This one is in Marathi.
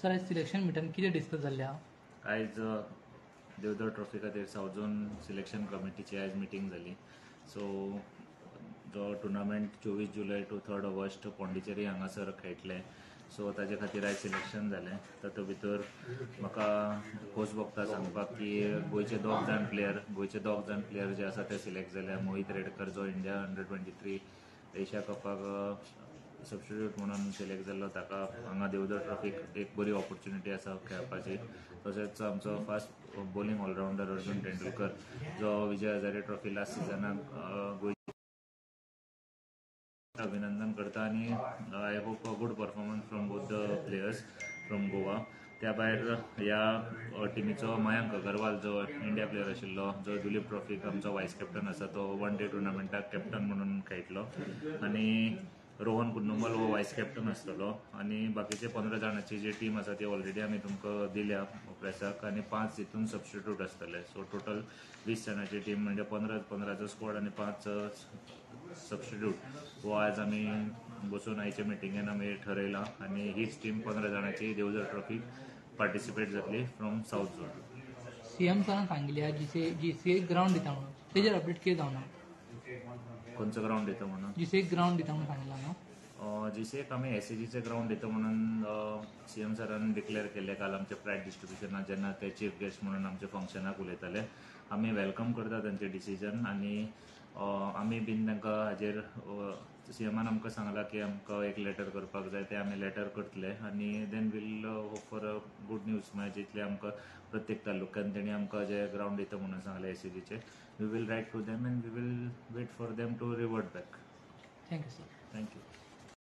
सर आयज सिलेक्शन मिटान कितें डिस्कस जाल्लें आहा आयज देवधर ट्रॉफी खातीर सावथ झोन सिलेक्शन कमिटीची आयज मिटींग जाली सो जो टुर्नामेंट चोवीस जुलय टू थर्ड ऑगस्ट पोंडिचेरी हांगासर खेळटले. सो ताजे खातीर आयज सिलेक्शन जालें तातूंत भितर म्हाका खोस भोगता सांगपाक की गोंयचे दोग जाण प्लेयर गोंयचे दोग जाण प्लेयर जे आसा ते सिलेक्ट जाल्या. मोहित रेडकर जो India under twenty three Asia कपाक substitute म्हणून सिलेक्ट जाल्लो ताका हांगा देवदर ट्रॉफीक एक बरी ऑपॉर्च्युनिटी आसा खेळपाची. तशेंच आमचो fast bowling allrounder Arjun Tendulkar जो विजय हजारे ट्रॉफी लास्ट सिजनाक गोंय अभिनंदन करता आणि I hope a good performance from both the players from Goa त्या भायर ह्या टिमीचो मयांक अगरवाल जो इंडिया प्लेयर आशिल्लो जो दुलीप ट्रॉफीक आमचो वायस कॅप्टन आसा तो वन डे टुर्नामेंटाक कॅप्टन म्हणून खेळटलो आनी रोहन कुन्नुमल हो वायस कॅप्टन आसतलो आनी बाकीचे पंदरा जाणांची जी टीम आसा ती ऑलरेडी आमी तुमकां दिल्या प्रेसाक आनी पांच हितून सबस्टिट्यूट आसतले सो टोटल वीस जाणांची टीम म्हणजे पंदरा पंदराचो स्क्वॉड आनी पांच सबस्टिट्यूट हो आज आमी बसून आयच्या मिटिंगेन आमी ठरयलां आनी हीच टीम पंदरा जाणांची देवजर ट्रॉफीक पार्टिसिपेट जातली फ्रॉम सावथ झोन सीएम सरान सांगिल्लें आहा जीसी जीसी ग्राउंड दिता म्हणून. तेजेर अपडेट कितें जावना खंयचो ग्राउंड दिता म्हणून? जीसी ग्राउंड दिता म्हणून सांगिल्लें न्हू जीसीएक आमी एसएजीचे ग्राउंड दिता म्हणून सीएम सरान डिक्लेअर केले काल आमचे प्रायज डिस्ट्रिब्युशनाक जेन्ना ते चीफ गेस्ट म्हणून आमचे फंक्शनाक उलयताले आमी वेलकम करता तांचे डिसिजन आनी आमी बीन तांकां हाजेर सीएमान आमकां सांगलां की आमकां एक लेटर करपाक जाय ते आमी लेटर करतले आनी then will hope for a good news म्हळ्यार जितले आमकां प्रत्येक तालुक्यान तेणी आमकां जे ग्राउंड दिता म्हणून सांगलें एसएजीचे we will write to them and we will wait for them to revert back thank you sir thank you